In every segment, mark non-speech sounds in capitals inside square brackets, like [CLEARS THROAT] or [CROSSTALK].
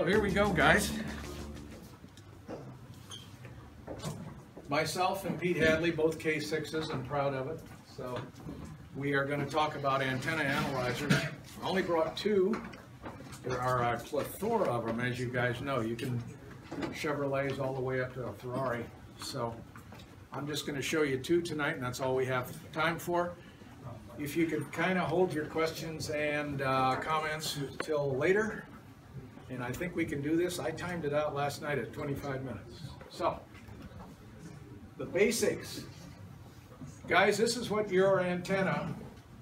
So here we go, guys. Myself and Pete Hadley, both K6s, I'm proud of it. So we are going to talk about antenna analyzers. I only brought two. There are a plethora of them, as you guys know. You can Chevrolets all the way up to a Ferrari. So I'm just going to show you two tonight, and that's all we have time for. If you could kind of hold your questions and uh, comments till later, and I think we can do this. I timed it out last night at 25 minutes. So, the basics. Guys, this is what your antenna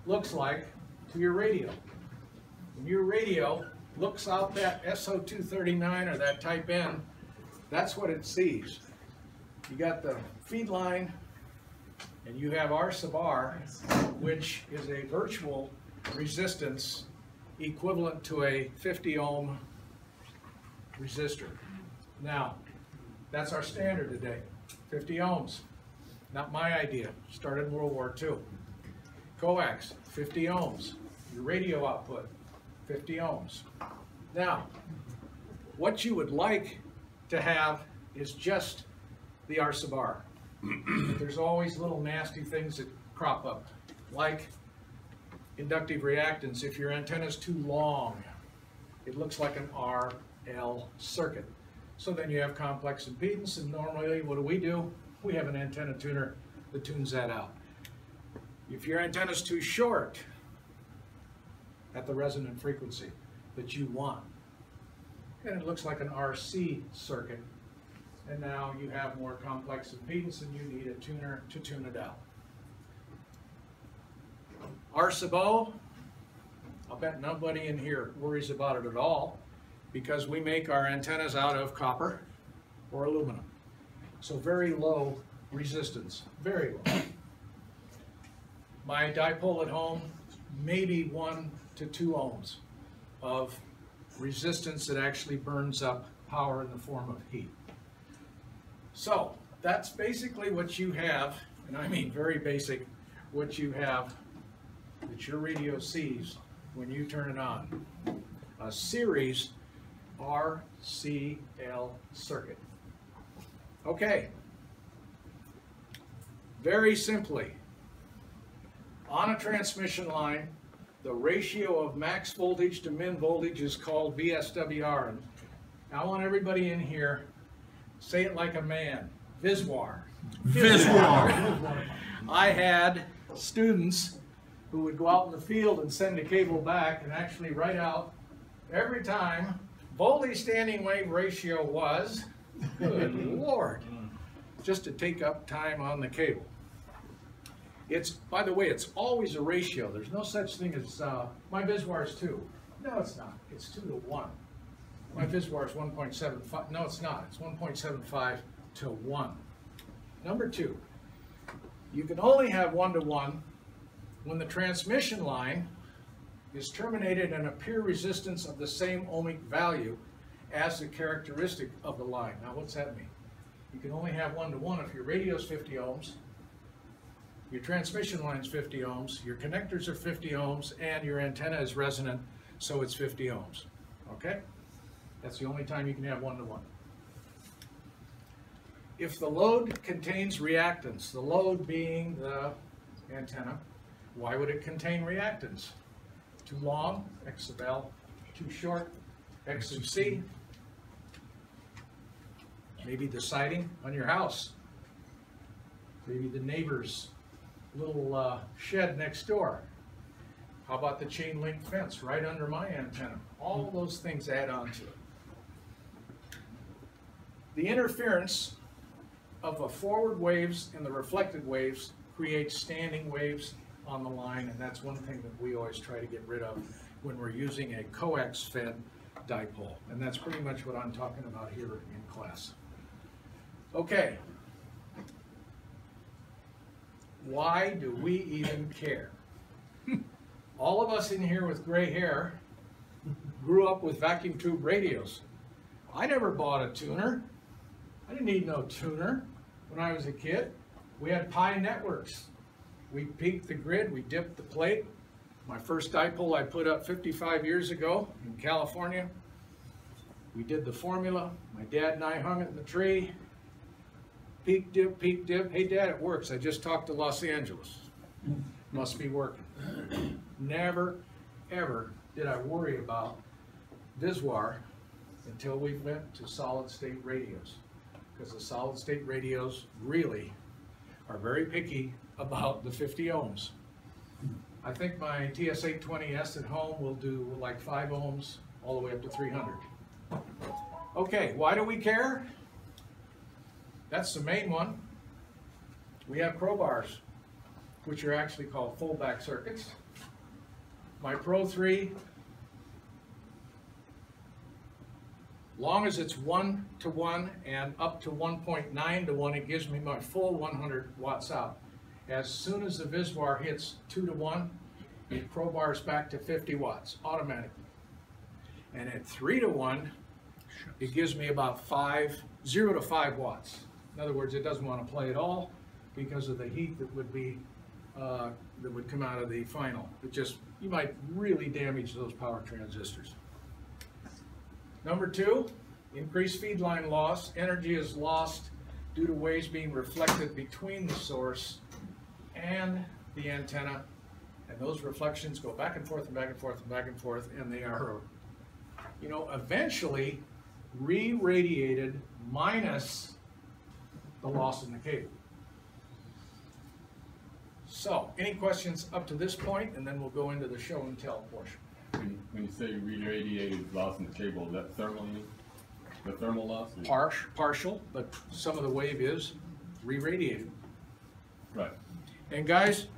looks like to your radio. When your radio looks out that SO239 or that type N, that's what it sees. You got the feed line and you have R sub R, which is a virtual resistance equivalent to a 50 ohm resistor. Now, that's our standard today, 50 ohms. Not my idea, started in World War II. Coax, 50 ohms. Your radio output, 50 ohms. Now, what you would like to have is just the R sub R. There's always little nasty things that crop up, like inductive reactance. If your antenna is too long, it looks like an RL circuit. So then you have complex impedance, and normally what do we do? We have an antenna tuner that tunes that out. If your antenna is too short at the resonant frequency that you want, and it looks like an RC circuit, and now you have more complex impedance and you need a tuner to tune it out. R sub O, I'll bet nobody in here worries about it at all because we make our antennas out of copper or aluminum. So very low resistance, very low. My dipole at home, maybe one to two ohms of resistance that actually burns up power in the form of heat. So that's basically what you have, and I mean very basic, what you have that your radio sees when you turn it on. A series RCL circuit. Okay. Very simply, on a transmission line, the ratio of max voltage to min voltage is called VSWR. And I want everybody in here, say it like a man, VISWAR. VISWAR. I had students who would go out in the field and send a cable back and actually write out every time voltage standing wave ratio was, good [LAUGHS] lord, just to take up time on the cable. It's, by the way, it's always a ratio. There's no such thing as, uh, my VISWAR is 2. No, it's not. It's 2 to 1. My VISWAR is 1.75. No, it's not. It's 1.75 to 1. Number two, you can only have 1 to 1 when the transmission line is terminated in a pure resistance of the same ohmic value as the characteristic of the line. Now, what's that mean? You can only have 1 to 1 if your radio is 50 ohms your transmission line is 50 ohms, your connectors are 50 ohms, and your antenna is resonant, so it's 50 ohms. Okay? That's the only time you can have one-to-one. -one. If the load contains reactance, the load being the antenna, why would it contain reactance? Too long, X of L. Too short, X of C. Maybe the siding on your house. Maybe the neighbors little uh, shed next door. How about the chain link fence right under my antenna? All those things add on to it. The interference of the forward waves and the reflected waves creates standing waves on the line, and that's one thing that we always try to get rid of when we're using a coax fed dipole. And that's pretty much what I'm talking about here in class. Okay, why do we even care? [LAUGHS] All of us in here with gray hair grew up with vacuum tube radios. I never bought a tuner. I didn't need no tuner when I was a kid. We had Pi networks. We peaked the grid, we dipped the plate. My first dipole I put up 55 years ago in California. We did the formula. My dad and I hung it in the tree. Peak dip, peak dip. Hey, Dad, it works. I just talked to Los Angeles. Must be working. Never, ever did I worry about Viswar until we went to solid state radios. Because the solid state radios really are very picky about the 50 ohms. I think my TS820S at home will do like 5 ohms all the way up to 300. Okay, why do we care? That's the main one. We have crowbars, which are actually called foldback circuits. My Pro 3, long as it's 1 to 1 and up to 1.9 to 1, it gives me my full 100 watts out. As soon as the Viswar hits 2 to 1, it crowbars back to 50 watts automatically. And at 3 to 1, it gives me about 5, 0 to 5 watts. In other words, it doesn't want to play at all because of the heat that would be, uh, that would come out of the final. It just, you might really damage those power transistors. Number two, increased feed line loss. Energy is lost due to waves being reflected between the source and the antenna. And those reflections go back and forth and back and forth and back and forth, and they are, you know, eventually re-radiated minus the loss in the cable. So, any questions up to this point, and then we'll go into the show and tell portion. When, when you say re-radiated loss in the cable, is that thermally, the thermal loss? or- Partial, partial, but some of the wave is re-radiated. Right. And guys,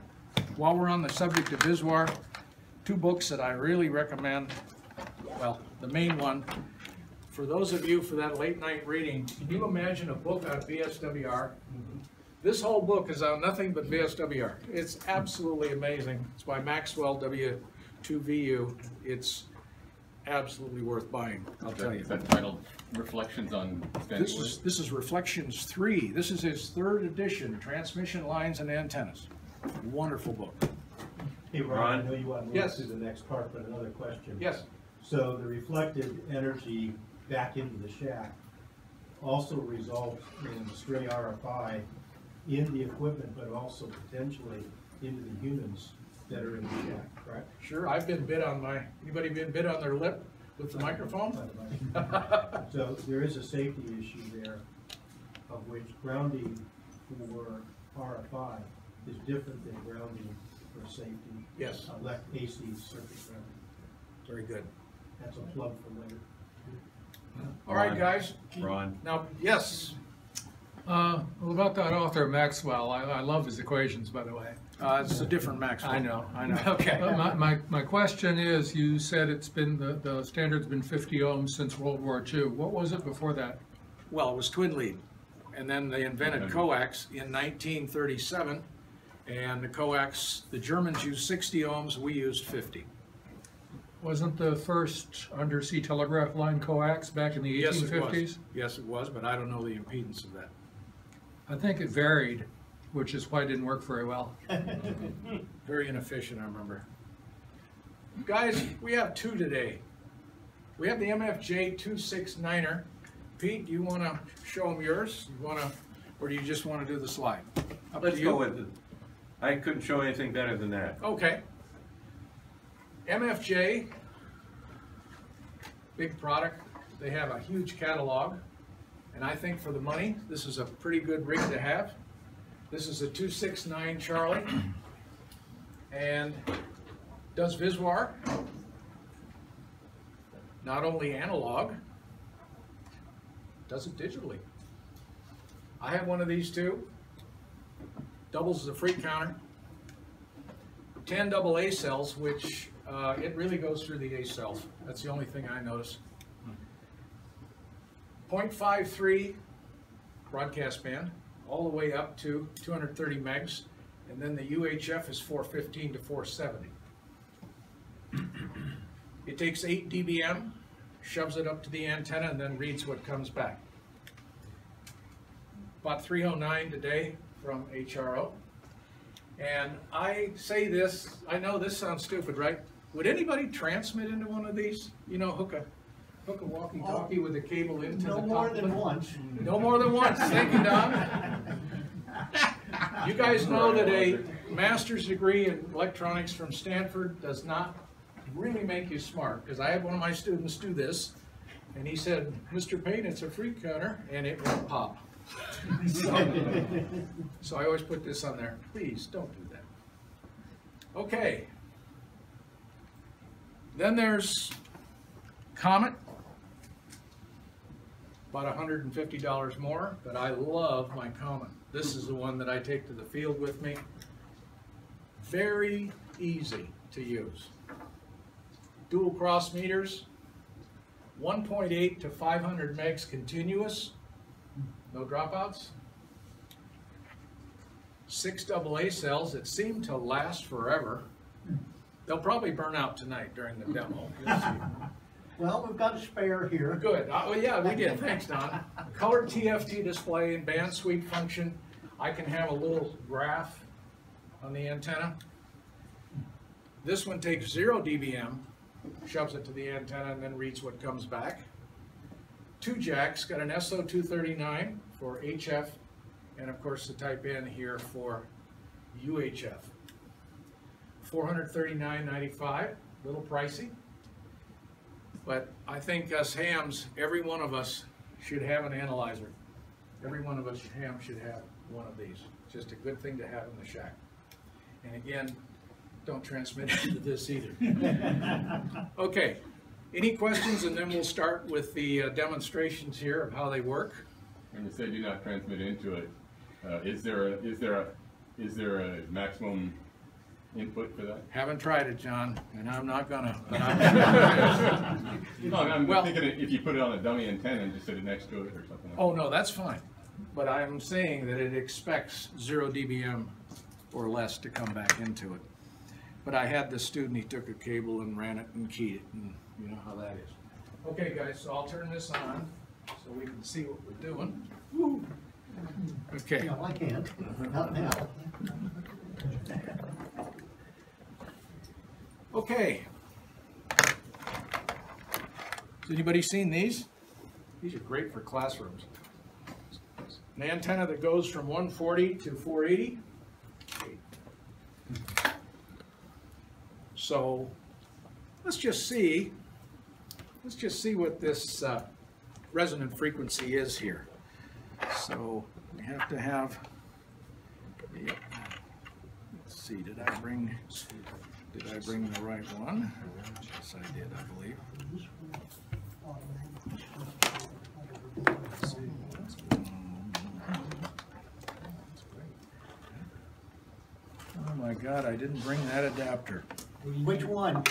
while we're on the subject of Viswar, two books that I really recommend. Well, the main one, for those of you for that late night reading, can you imagine a book on VSWR? Mm-hmm. This whole book is on nothing but VSWR. It's absolutely amazing. It's by Maxwell W2DU. It's absolutely worth buying, I'll tell you. Is that titled Reflections on Standard This is, Wave? this is Reflections Three. This is his third edition, Transmission Lines and Antennas. Wonderful book. Hey, Ron, I know you want to move Yes. to the next part, but another question. Yes, So the reflected energy back into the shack also results in stray RFI in the equipment, but also potentially into the humans that are in the shack, correct? sure. I've been bit on my, anybody been bit on their lip with the microphone? So there is a safety issue there of which grounding for RFI is different than grounding for safety. Yes. Elect AC circuit grounding. Very good. That's a plug for later. All right, Ron. guys. Ron. Now, yes, Uh, well, about that author Maxwell, I, I love his equations, by the way. Uh, it's a different Maxwell. I know, I know. [LAUGHS] Okay. But my, my, my question is, you said it's been, the, the standard's been fifty ohms since World War II. What was it before that? Well, it was twin lead. And then they invented Okay. coax in nineteen thirty-seven. And the coax, the Germans used sixty ohms, we used fifty. Wasn't the first undersea telegraph line coax back in the Yes, it was. fifties? Yes, it was, but I don't know the impedance of that. I think it varied, which is why it didn't work very well. [LAUGHS] Very inefficient, I remember. Guys, we have two today. We have the MFJ 269er. Pete, do you want to show them yours? You want to, or do you just want to do the slide? Up Let's go with it. I couldn't show anything better than that. Okay. MFJ, big product. They have a huge catalog. And I think for the money, this is a pretty good rig to have. This is a 269 Charlie. And does Viswar. Not only analog, does it digitally. I have one of these too. Doubles as a free counter. 10 double A cells, which uh, it really goes through the A cells. That's the only thing I notice. 0.53 broadcast band, all the way up to 230 megs, and then the UHF is 415 to 470. [CLEARS THROAT] It takes 8 dBm, shoves it up to the antenna, and then reads what comes back. Bought 309 today from HRO. And I say this, I know this sounds stupid, right? Would anybody transmit into one of these? You know, hook a, hook a walkie-talkie oh, with a cable into the top. No more than once. No more than once, thank you, Don. You guys know that a master's degree in electronics from Stanford does not really make you smart, because I had one of my students do this, and he said, Mr. Payne, it's a freak counter, and it won't pop. [LAUGHS] So so I always put this on there, please, don't do that. Okay. Then there's Comet. About hundred and fifty dollars more, but I love my Comet. This is the one that I take to the field with me. Very easy to use. Dual cross meters, one point eight to five hundred megs continuous, no dropouts. Six AA cells that seem to last forever. They'll probably burn out tonight during the demo. [LAUGHS] Well, we've got a spare here. Good, uh, well, yeah, we did, thanks, Don. [LAUGHS] Color TFT display and band sweep function. I can have a little graph on the antenna. This one takes zero dBm, shoves it to the antenna and then reads what comes back. Two jacks, got an SO239 for HF, and of course the type N here for UHF. 439.95, little pricey. But I think us hams, every one of us should have an analyzer. Every one of us ham should have one of these. Just a good thing to have in the shack. And again, don't transmit it to this either. [LAUGHS] Okay, any questions? And then we'll start with the uh, demonstrations here of how they work. When you say do not transmit into it, uh, is there a, is there a, is there a maximum input for that? Haven't tried it, John, and I'm not gonna, [LAUGHS] but I'm. No, I'm Well- thinking if you put it on a dummy antenna and just sit it next to it or something. like Oh, no, that's fine. But I'm saying that it expects zero dBm or less to come back into it. But I had this student, he took a cable and ran it and keyed it, and you know how that is. Okay, guys, so I'll turn this on so we can see what we're doing. Woo. Okay, No, I can't, not now. [LAUGHS] okay. Has anybody seen these? These are great for classrooms. An antenna that goes from 140 to 480. So let's just see, let's just see what this uh, resonant frequency is here. So we have to have, yep. let's see, did I bring, did I bring the right one? Yes, I did, I believe. Oh my God, I didn't bring that adapter. Which one?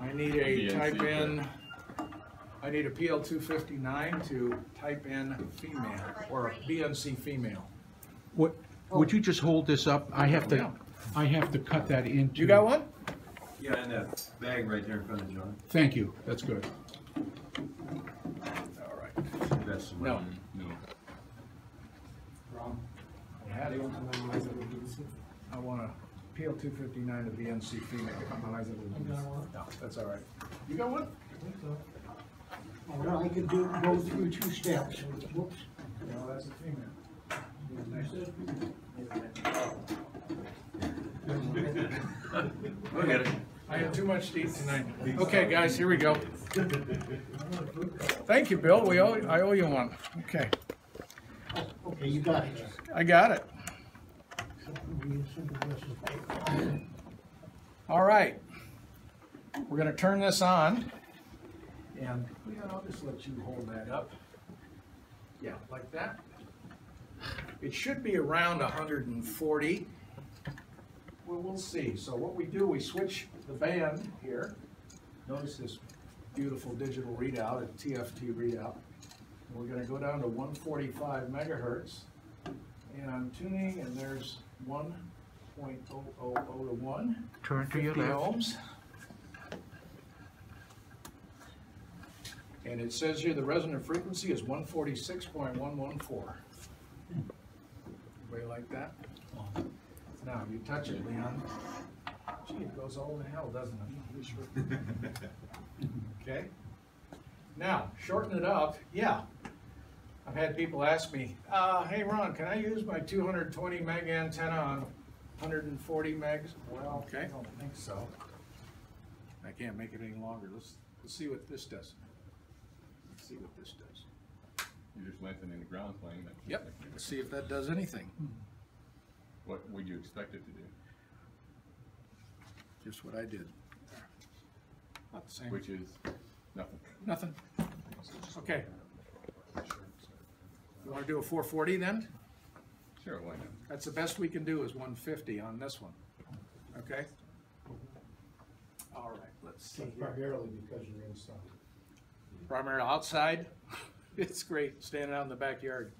I need a BNC type N, I need a PL two fifty-nine to type N female, or a BNC female. What, would you just hold this up? I have oh, Yeah. to, I have to cut that into. You got one? Yeah, in that bag right there in front of John. Thank you, that's good. All right. That's the No. one. No. I had it. I want a PL two fifty-nine to BNC female. No, that's all right. You got one? Well, I oh, could do, go through two steps. Whoops. No, that's a female. Look at it. I had too much to eat tonight. Okay, guys, here we go. Thank you, Bill. We owe, I owe you one. Okay, Okay, you got it. I got it. All right. We're gonna turn this on. And, yeah, I'll just let you hold that up. Yeah, like that. It should be around hundred and forty. Well, we'll see. So what we do, we switch the band here. Notice this beautiful digital readout, a TFT readout. We're gonna go down to one forty-five megahertz. And I'm tuning, and there's one point oh oh oh to one. Turn to your 50 left. ohms. And it says here the resonant frequency is one forty-six point one one four. Everybody like that? Now, you touch it, Leon. Gee, it goes all to hell, doesn't it? [LAUGHS] Okay? Now, shorten it up, yeah. I've had people ask me, uh, hey Ron, can I use my two hundred and twenty meg antenna on hundred and forty megs? Well, okay. I don't think so. I can't make it any longer. Let's, let's see what this does. Let's see what this does. You're just lengthening the ground plane. that's- Yep, let's see if that does anything. What would you expect it to do? Just what I did. Not the same. Which is nothing. Nothing. Okay. You wanna do a four forty then? Sure, why not? That's the best we can do is one fifty on this one. Okay? All right, let's see here. Primarily because you're inside. Primarily outside, [LAUGHS] it's great, standing out in the backyard.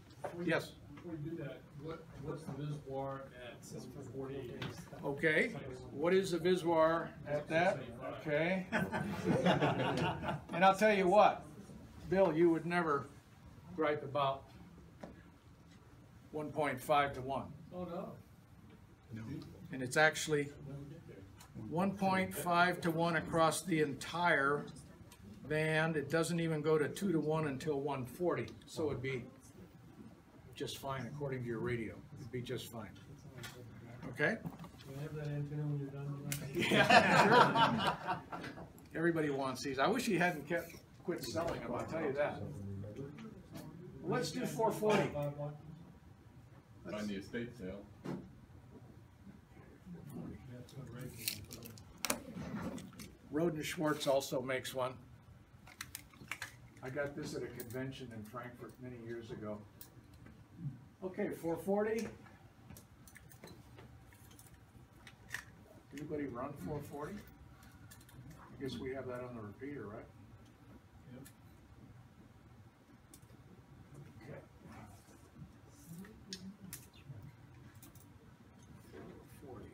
Yes, Before you do that, what, what's the reservoir at forty? okay, what is the Viswar at that? Okay. [LAUGHS] And I'll tell you what, Bill, you would never gripe about one point five to one. Oh, no. And it's actually one point five to one across the entire band. It doesn't even go to two to one until one forty, so it'd be just fine according to your radio. It'd be just fine. Okay? Can I have that antenna when you're done? Yeah, [LAUGHS] sure. Everybody wants these. I wish he hadn't kept, quit selling them, I'll tell you that. Let's do four forty. On the estate sale, Rohde & Schwarz also makes one. I got this at a convention in Frankfurt many years ago. Okay, four forty. Anybody run four forty? I guess we have that on the repeater, right? Okay. Forty.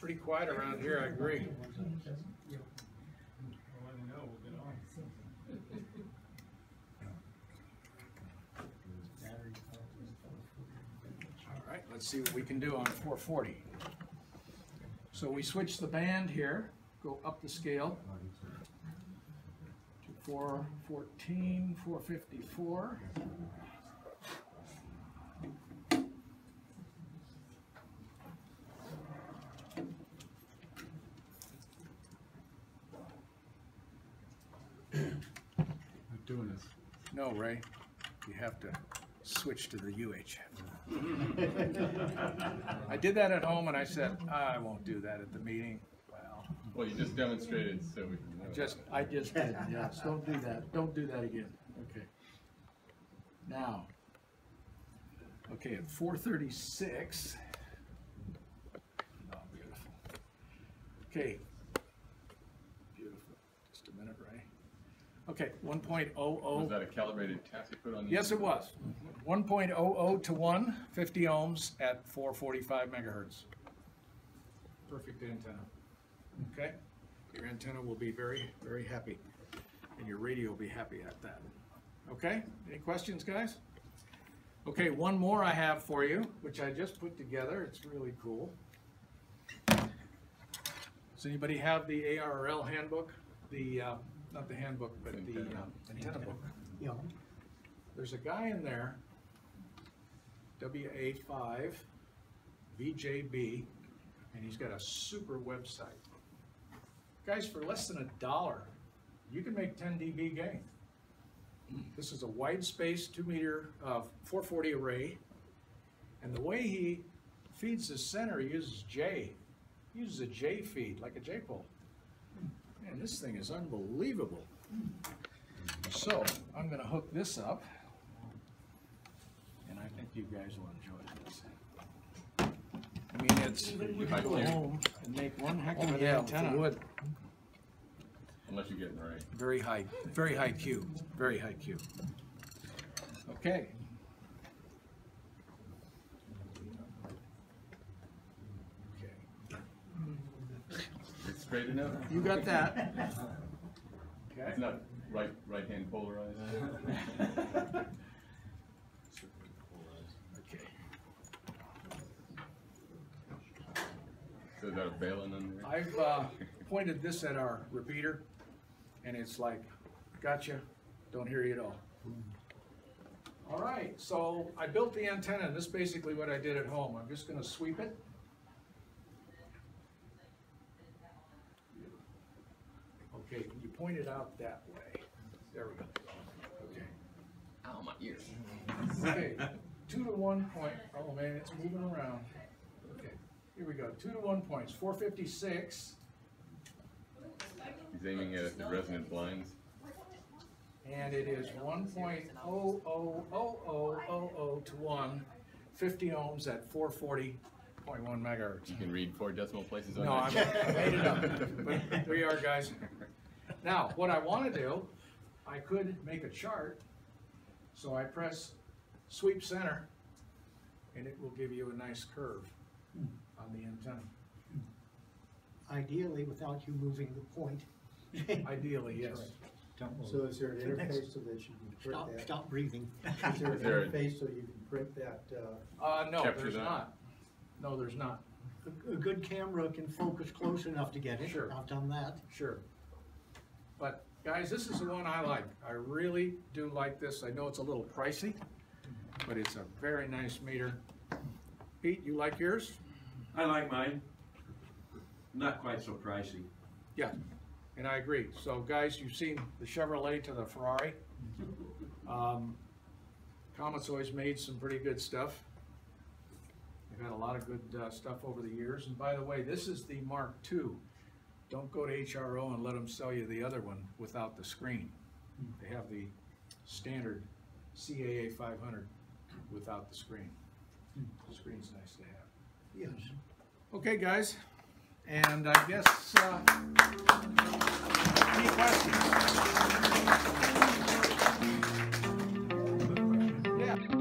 Pretty quiet around here, I agree. Let's see what we can do on four forty. So we switch the band here, go up the scale. To four fourteen, four fifty-four. Not doing this. No, Ray, you have to switch to the UHF. I did that at home and I said, I won't do that at the meeting. Well, well, you just demonstrated so we can know. just, I just did, yes, don't do that, don't do that again, okay. Now, okay, at four thirty-six. Oh, beautiful. Okay. Beautiful, just a minute, Ray. Okay, one point oh oh. Was that a calibrated tap you put on the? Yes, it was. One point oh oh to one, 50 ohms at four forty-five megahertz. Perfect antenna. Okay? Your antenna will be very, very happy, and your radio will be happy at that. Okay? Any questions, guys? Okay, one more I have for you, which I just put together. It's really cool. Does anybody have the ARRL handbook? The, uh, not the handbook, but the uh, antenna book? Yeah. There's a guy in there, WA five, VJB, and he's got a super website. Guys, for less than a dollar, you can make ten dB gain. This is a wide space, two meter, uh, four forty array. And the way he feeds the center, he uses J. He uses a J feed, like a J pole. Man, this thing is unbelievable. So, I'm gonna hook this up. And I think you guys will enjoy this. I mean, it's, you can go home and make one heck of oh, an antenna. Unless you're getting right. Very high, very high Q, very high Q. Okay. Okay. Straight enough? You got that? Okay. It's not right, right-hand polarized? Okay. [LAUGHS] So is that a balun under there? I've, uh, pointed this at our repeater, and it's like, gotcha, don't hear you at all. All right, so I built the antenna, and this is basically what I did at home. I'm just gonna sweep it. Okay, you point it out that way. There we go. Okay. Ow, my ears. Okay, two to one point, oh man, it's moving around. Okay, here we go, two to one points, four fifty-six, He's aiming at the resonant blinds. and it is one point oh oh oh oh oh oh to one, fifty ohms at four forty point one megahertz. You can read four decimal places on No, I'm- that. I made it up, but there you are, guys. Now, what I wanna do, I could make a chart, so I press sweep center, and it will give you a nice curve on the antenna. Ideally, without you moving the point. [LAUGHS] Ideally, yes. Don't move. So is there an The next- interface so that you can print Stop, that? stop breathing. Is there an [LAUGHS] there interface so you can print that, uh, Uh, no, Capture there's that. not. No, there's not. A, a good camera can focus close enough to get it. Sure. I've done that. Sure. But, guys, this is the one I like. I really do like this. I know it's a little pricey, but it's a very nice meter. Pete, you like yours? I like mine. Not quite so pricey. Yeah, and I agree. So, guys, you've seen the Chevrolet to the Ferrari. Um, Comet's always made some pretty good stuff. They've had a lot of good uh, stuff over the years. And by the way, this is the Mark II don't go to HRO and let them sell you the other one without the screen. Hmm. They have the standard CAA 500 without the screen. Hmm. The screen's nice to have. Yes. Okay, guys. And I guess uh, any questions? Yeah.